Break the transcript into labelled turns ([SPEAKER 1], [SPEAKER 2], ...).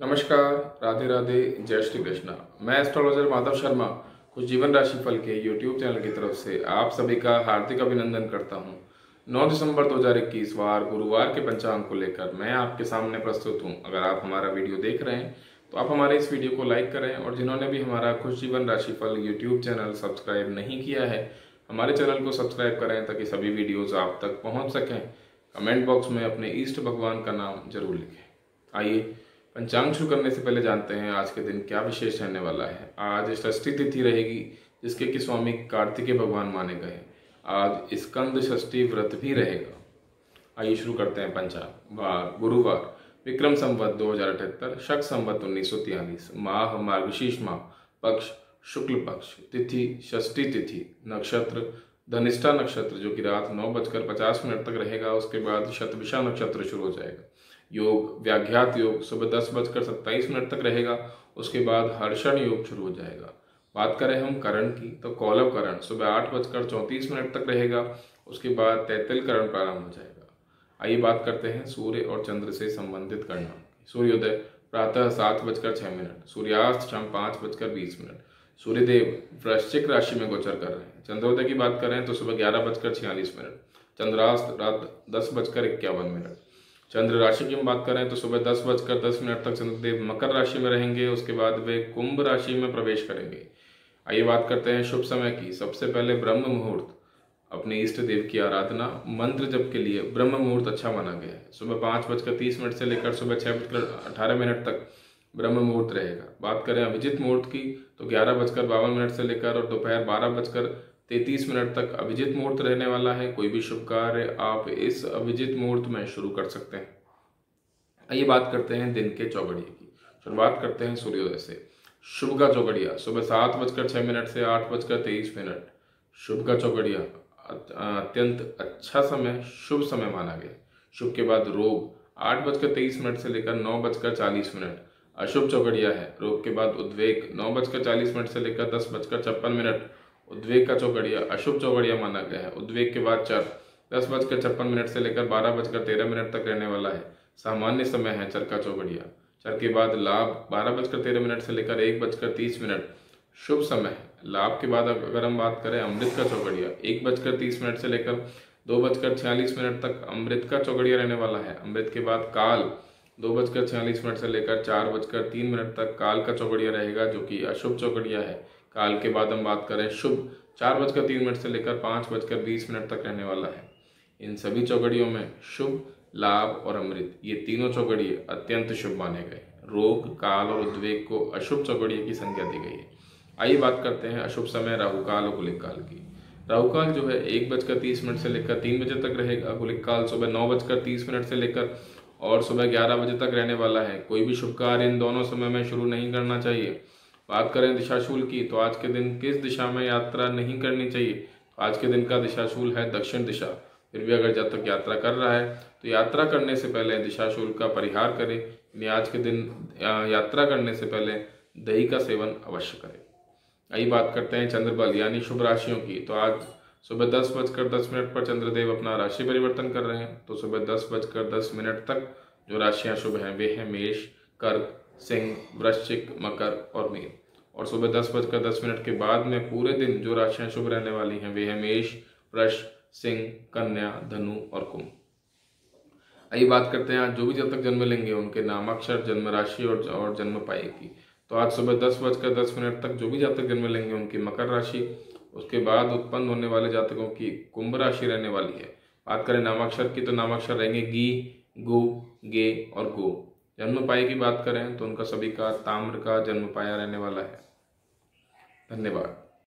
[SPEAKER 1] नमस्कार, राधे राधे, जय श्री कृष्णा। मैं एस्ट्रोलॉजर माधव शर्मा कुछ जीवन राशि फल के यूट्यूब चैनल की तरफ़ से आप सभी का हार्दिक अभिनंदन करता हूँ। 9 दिसंबर 2021 वार, गुरुवार के पंचांग को लेकर मैं आपके सामने प्रस्तुत हूँ। अगर आप हमारा वीडियो देख रहे हैं तो आप हमारे इस वीडियो को लाइक करें और जिन्होंने भी हमारा खुश जीवन राशि फल यूट्यूब चैनल सब्सक्राइब नहीं किया है, हमारे चैनल को सब्सक्राइब करें ताकि सभी वीडियोज़ आप तक पहुँच सकें। कमेंट बॉक्स में अपने ईष्ट भगवान का नाम ज़रूर लिखें। आइए पंचांग शुरू करने से पहले जानते हैं आज के दिन क्या विशेष रहने वाला है। आज षष्ठी तिथि रहेगी, जिसके कि स्वामी कार्तिकेय भगवान माने गए आज स्कंद षष्ठी व्रत भी रहेगा। आइए शुरू करते हैं पंचांग। वार, गुरुवार, विक्रम संवत दो हज़ार अठहत्तर, शक संवत उन्नीस सौ तियालीस, माह मार्गशीष माह, पक्ष, शुक्ल पक्ष, तिथि, षष्ठी तिथि, नक्षत्र, धनिष्ठा नक्षत्र, जो कि रात नौ बजकर पचास मिनट तक रहेगा, उसके बाद शतभिषा नक्षत्र शुरू हो जाएगा। योग, व्याघ्यात योग, सुबह दस बजकर सत्ताईस मिनट तक रहेगा, उसके बाद हर्षण योग शुरू हो जाएगा। बात करें हम करण की तो कौलव करण सुबह आठ बजकर चौंतीस मिनट तक रहेगा, उसके बाद तैतिल करण प्रारंभ हो जाएगा। आइए बात करते हैं सूर्य और चंद्र से संबंधित गणना सूर्योदय, प्रातः सात बजकर छह मिनट, सूर्यास्त शाम पाँच बजकर बीस मिनट। सूर्यदेव, वृश्चिक राशि में गोचर कर रहे हैं। चंद्रोदय की बात करें तो सुबह ग्यारह बजकर छियालीस मिनट, चंद्रास्त रात दस बजकर इक्यावन मिनट। चंद्र राशि की हम बात करें तो सुबह दस बजकर दस मिनट तक चंद्रदेव मकर राशि में रहेंगे, उसके बाद वे कुंभ राशि में प्रवेश करेंगे। आइए बात करते हैं शुभ समय की। सबसे पहले ब्रह्म मुहूर्त, अपने इष्ट देव की आराधना, मंत्र जप के लिए ब्रह्म मुहूर्त अच्छा माना गया है। सुबह पाँच बजकर तीस मिनट से लेकर सुबह छः बजकर अठारह मिनट तक ब्रह्म मुहूर्त रहेगा। बात करें अभिजित मुहूर्त की तो ग्यारह बजकर बावन मिनट से लेकर और दोपहर बारह बजकर तैतीस मिनट तक अभिजित मुहूर्त रहने वाला है। कोई भी शुभ कार्य आप इस अभिजित मुहूर्त में शुरू कर सकते हैं। आइए बात करते हैं दिन के चौगड़िए की। शुरुआत करते हैं सूर्योदय से। शुभ का चौगड़िया। सुबह सात बजकर छह मिनट से आठ बजकर तेईस मिनट। शुभ का चौगड़िया। अत्यंत अच्छा समय, शुभ समय माना गया। शुभ के बाद रोग। आठ बजकर तेईस मिनट से लेकर नौ बजकर चालीस मिनट। अशुभ चौगड़िया है। रोग के बाद उद्वेग। नौ बजकर चालीस मिनट से लेकर दस बजकर छप्पन मिनट। उद्वेग का चौगड़िया, अशुभ चौगड़िया माना गया है। उद्वेग के बाद चर। दस बजकर छप्पन मिनट से लेकर बारह बजकर तेरह मिनट तक रहने वाला है। सामान्य समय है चर का चौगड़िया। चर के बाद लाभ, बारह बजकर तेरह मिनट से लेकर एक बजकर तीस मिनट। शुभ समय लाभ के बाद अगर हम बात करें अमृत का चौगड़िया, एक बजकर तीस मिनट से लेकर दो बजकर छियालीस मिनट तक अमृत का चौगड़िया रहने वाला है। अमृत के बाद काल, दो बजकर छियालीस मिनट से लेकर चार बजकर तीन मिनट तक काल का चौगड़िया रहेगा, जो कि अशुभ चौगड़िया है। काल के बाद हम बात करें, शुभ चार बजकर तीन मिनट से लेकर पाँच बजकर बीस मिनट तक रहने वाला है। इन सभी चौगड़ियों में शुभ, लाभ और अमृत, ये तीनों चौगड़िए अत्यंत शुभ माने गए रोग, काल और उद्वेग को अशुभ चौगड़िए की संज्ञा दी गई है। आइए बात करते हैं अशुभ समय राहुकाल और गुलिक काल की। राहुकाल जो है, एक बजकर तीस मिनट से लेकर तीन बजे तक रहेगा। गुलिक काल सुबह नौ बजकर तीस मिनट से लेकर और सुबह ग्यारह बजे तक रहने वाला है। कोई भी शुभ कार्य इन दोनों समय में शुरू नहीं करना चाहिए। बात करें दिशाशूल की तो आज के दिन किस दिशा में यात्रा नहीं करनी चाहिए? तो आज के दिन का दिशाशूल है दक्षिण दिशा। फिर भी अगर जब तक यात्रा कर रहा है तो यात्रा करने से पहले दिशाशूल का परिहार करें। यानी आज के दिन यात्रा करने से पहले दही का सेवन अवश्य करें। आइए बात करते हैं चंद्रबल, यानी शुभ राशियों की। तो आज सुबह दस बजकर दस मिनट पर चंद्रदेव अपना राशि परिवर्तन कर रहे हैं। तो सुबह दस बजकर दस मिनट तक जो राशियाँ शुभ हैं, वे हैं मेष, कर्क सिंह वृश्चिक मकर और मीन। और सुबह दस बजकर दस मिनट के बाद में पूरे दिन जो राशियाँ शुभ रहने वाली हैं, वे हैं मेष वृष सिंह, कन्या, धनु और कुंभ। आइए बात करते हैं आज जो भी जब तक जन्म लेंगे, उनके नामाक्षर, जन्म राशि और और जन्म पाएगी तो आज सुबह दस बजकर दस मिनट तक जो भी जातक जन्म लेंगे, उनकी मकर राशि, उसके बाद उत्पन्न होने वाले जातकों की कुंभ राशि रहने वाली है। बात करें नामाक्षर की तो नामाक्षर रहेंगे गी, गु, गे और गो। जन्म पाए की बात करें तो उनका सभी का ताम्र का जन्म पाया रहने वाला है। धन्यवाद।